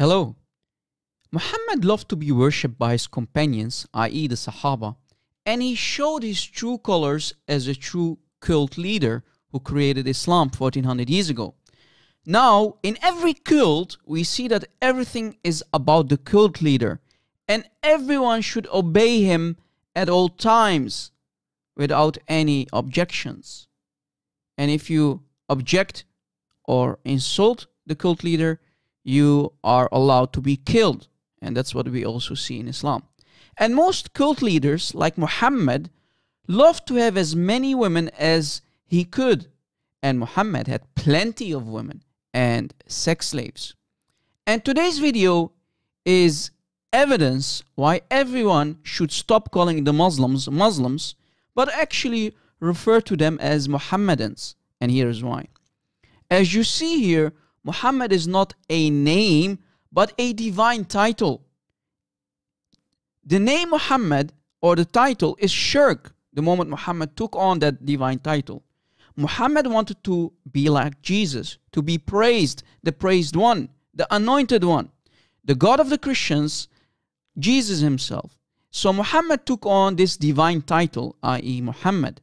Hello. Muhammad loved to be worshipped by his companions, i.e., the Sahaba, and he showed his true colors as a true cult leader who created Islam 1400 years ago. Now, in every cult, we see that everything is about the cult leader, and everyone should obey him at all times without any objections. And if you object or insult the cult leader, you are allowed to be killed. And that's what we also see in Islam. And most cult leaders, like Muhammad, loved to have as many women as he could. And Muhammad had plenty of women and sex slaves. And today's video is evidence why everyone should stop calling the Muslims Muslims, but actually refer to them as Muhammadans. And here is why. As you see here, Muhammad is not a name, but a divine title. The name Muhammad or the title is shirk the moment Muhammad took on that divine title. Muhammad wanted to be like Jesus, to be praised, the praised one, the anointed one, the God of the Christians, Jesus himself. So Muhammad took on this divine title, i.e., Muhammad.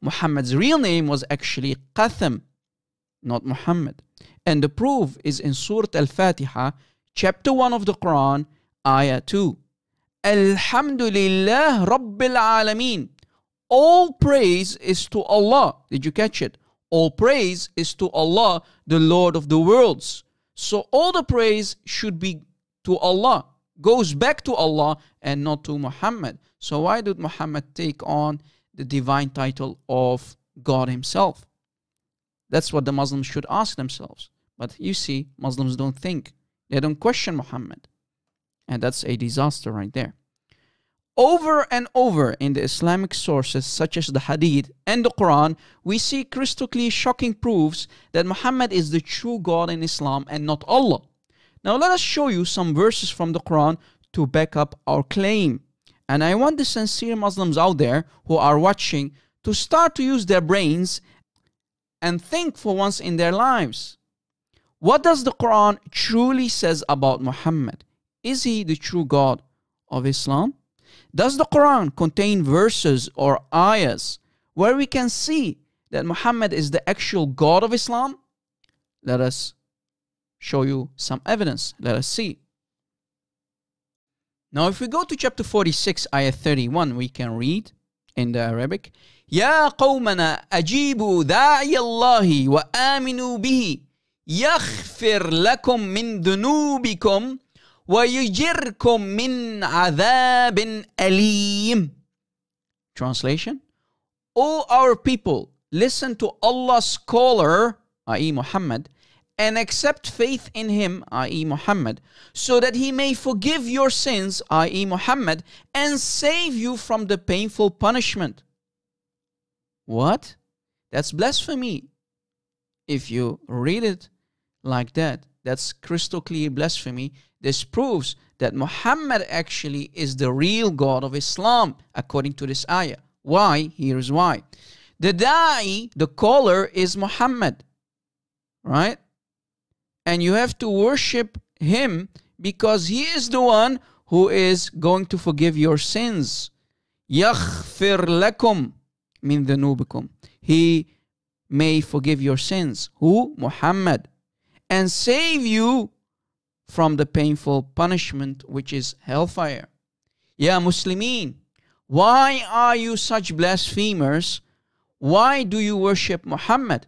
Muhammad's real name was actually Qatham, not Muhammad. And the proof is in Surah Al Fatiha, chapter 1 of the Quran, ayah 2. Alhamdulillah Rabbil Alameen. All praise is to Allah. Did you catch it? All praise is to Allah, the Lord of the worlds. So all the praise should be to Allah, goes back to Allah and not to Muhammad. So why did Muhammad take on the divine title of God Himself? That's what the Muslims should ask themselves. But you see, Muslims don't think. They don't question Muhammad. And that's a disaster right there. Over and over in the Islamic sources such as the Hadith and the Quran, we see crystal clear shocking proofs that Muhammad is the true God in Islam and not Allah. Now let us show you some verses from the Quran to back up our claim. And I want the sincere Muslims out there who are watching to start to use their brains and think for once in their lives. What does the Quran truly says about Muhammad? Is he the true God of Islam? Does the Quran contain verses or ayahs where we can see that Muhammad is the actual God of Islam? Let us show you some evidence. Let us see. Now, if we go to chapter 46, ayah 31, we can read in the Arabic يا قومنا أجيبوا داعي الله وآمنوا به يغفر لكم من ذنوبكم وَيُجِرْكُم مِّنْ عَذَابٍ أَلِيمٍ Translation O our people, listen to Allah's caller, i.e. Muhammad, and accept faith in him, i.e. Muhammad, so that he may forgive your sins, i.e. Muhammad, and save you from the painful punishment. What? That's blasphemy. If you read it like that, that's crystal clear blasphemy this proves that Muhammad actually is the real God of Islam, according to this ayah. Why? Here's why. The da'i, the caller, is Muhammad, right? And you have to worship him because he is the one who is going to forgive your sins. يغفر لكم min dhunubikum. He may forgive your sins. Who? Muhammad. And save you from the painful punishment which is hellfire. Ya Muslimin, why are you such blasphemers? Why do you worship Muhammad?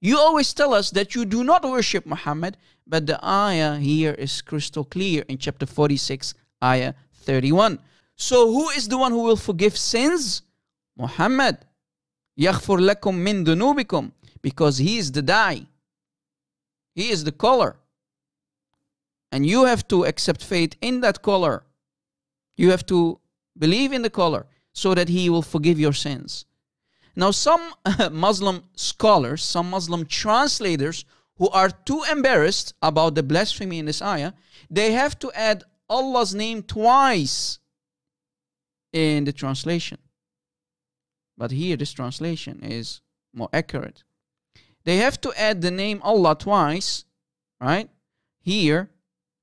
You always tell us that you do not worship Muhammad, but the ayah here is crystal clear in chapter 46, ayah 31. So who is the one who will forgive sins? Muhammad. يَغْفُرْ لَكُمْ مِنْ ذُنُوبِكُمْ Because he is the da'i. He is the color. And you have to accept faith in that color. You have to believe in the color so that he will forgive your sins. Now, some Muslim scholars, some Muslim translators who are too embarrassed about the blasphemy in this ayah, they have to add Allah's name twice in the translation. But here, this translation is more accurate. They have to add the name Allah twice, right? Here,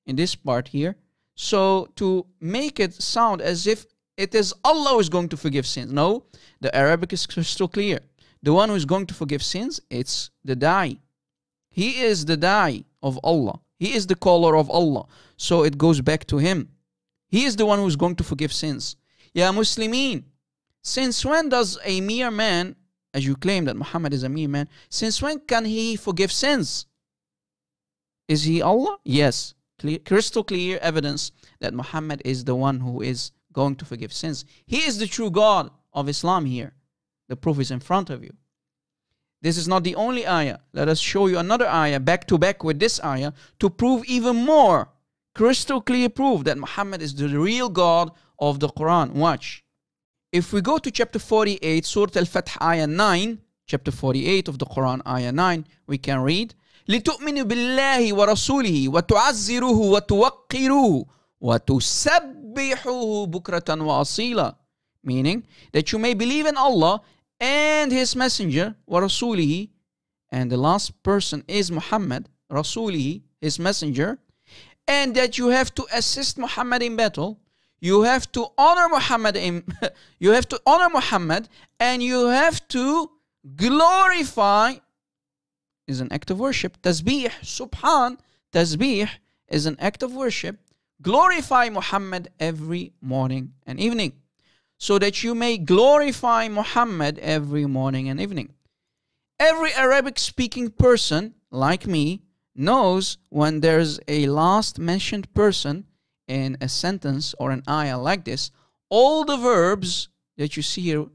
in this part here. So to make it sound as if it is Allah who is going to forgive sins. No, the Arabic is crystal clear. The one who is going to forgive sins, it's the Da'i. He is the Da'i of Allah. He is the caller of Allah. So it goes back to him. He is the one who is going to forgive sins. Ya Muslimin, since when does a mere man, as you claim that Muhammad is a mere man, since when can he forgive sins? Is he Allah? Yes. Clear, crystal clear evidence that Muhammad is the one who is going to forgive sins. He is the true God of Islam here. The proof is in front of you. This is not the only ayah. Let us show you another ayah back to back with this ayah to prove even more crystal clear proof that Muhammad is the real God of the Quran. Watch. If we go to chapter 48, Surah Al-Fath, ayah 9, chapter 48 of the Quran, ayah 9, we can read, لتؤمنوا بالله ورسوله وتعزروه وتوقروه وتسبحوه بكرة وأصيلا meaning that you may believe in Allah and His Messenger ورسوله and the last person is Muhammad رسوله His Messenger and that you have to assist Muhammad in battle you have to honor Muhammad in, you have to honor Muhammad and you have to glorify is an act of worship. Tasbih, subhan, tasbih is an act of worship. Glorify Muhammad every morning and evening so that you may glorify Muhammad every morning and evening. Every Arabic speaking person, like me, knows when there's a last mentioned person in a sentence or an ayah like this, all the verbs that you see here,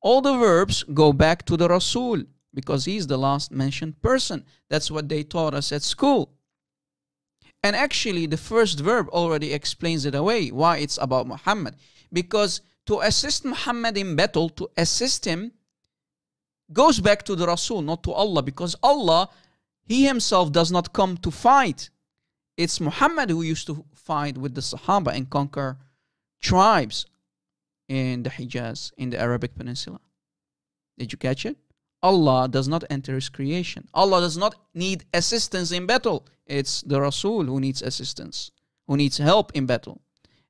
all the verbs go back to the Rasul because he's the last mentioned person. That's what they taught us at school. And actually, the first verb already explains it away why it's about Muhammad. Because to assist Muhammad in battle, to assist him, goes back to the Rasul, not to Allah. Because Allah, He Himself does not come to fight. It's Muhammad who used to fight with the Sahaba and conquer tribes in the Hijaz, in the Arabic Peninsula. Did you catch it? Allah does not enter His creation. Allah does not need assistance in battle. It's the Rasul who needs assistance, who needs help in battle.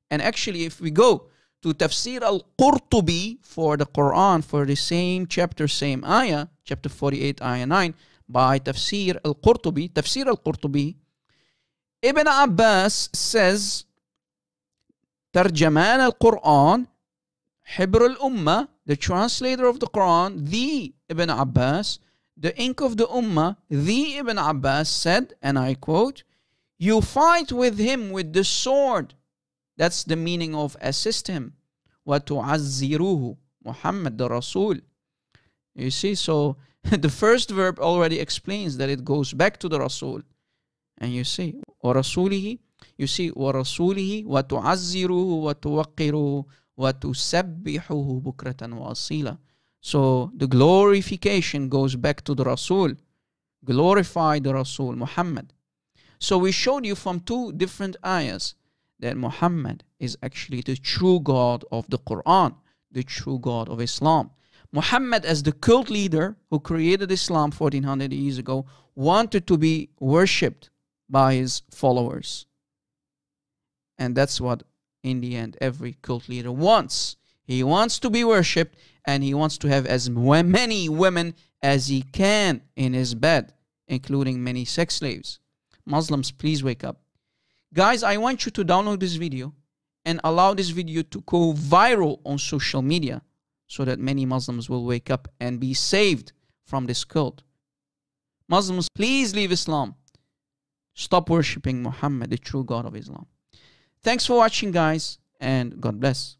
And actually, if we go to Tafsir al Qurtubi for the Quran, for the same chapter, same ayah, chapter 48, ayah 9, by Tafsir al Qurtubi, Tafsir al Qurtubi, Ibn Abbas says, ترجمان القرآن حبر الأمة the translator of the Quran, the Ibn Abbas, the ink of the Ummah, the Ibn Abbas said, and I quote, You fight with him with the sword. That's the meaning of assist him. وَتُعَزِّرُوهُ Muhammad the Rasul. You see, so the first verb already explains that it goes back to the Rasul. And you see, وَرَسُولِهِ You see, وَرَسُولِهِ وَتُعَزِّرُوهُ وَتُوَقِّرُوهُ وَتُسَبِّحُهُ بُكْرَةً وَأَصِيلًا So the glorification goes back to the Rasul. Glorify the Rasul, Muhammad. So we showed you from two different ayahs that Muhammad is actually the true God of the Quran, the true God of Islam. Muhammad, as the cult leader who created Islam 1400 years ago, wanted to be worshipped by his followers. And that's what in the end every cult leader wants. He wants to be worshipped and he wants to have as many women as he can in his bed, including many sex slaves. Muslims, please wake up. Guys, I want you to download this video and allow this video to go viral on social media so that many Muslims will wake up and be saved from this cult. Muslims, please leave Islam. Stop worshipping Muhammad, the true God of Islam. Thanks for watching, guys, and God bless.